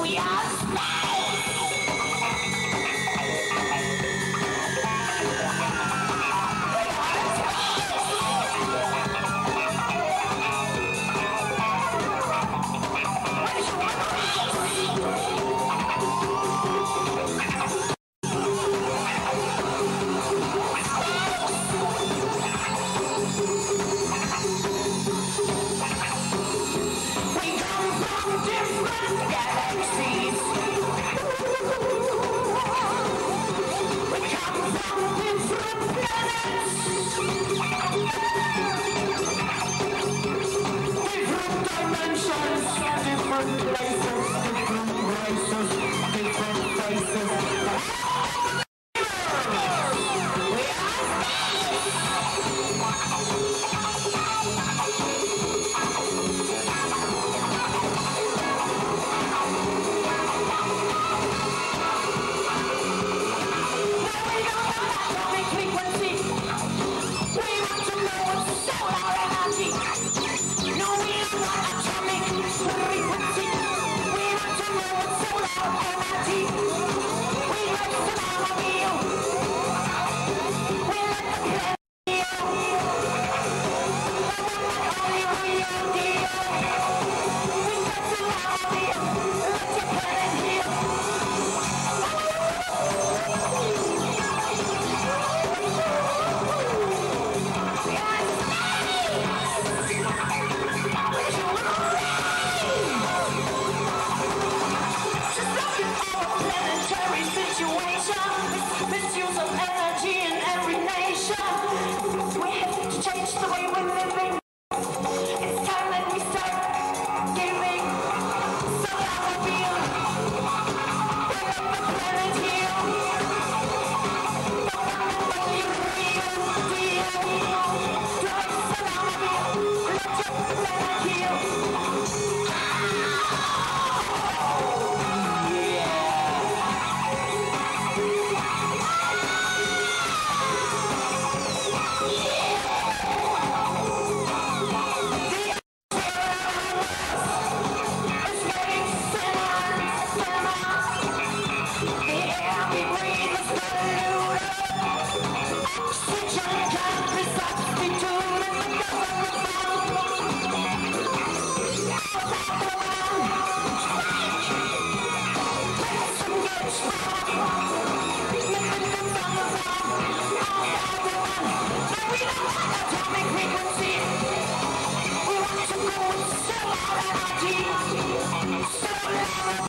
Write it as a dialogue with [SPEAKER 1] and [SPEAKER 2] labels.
[SPEAKER 1] We are Peace.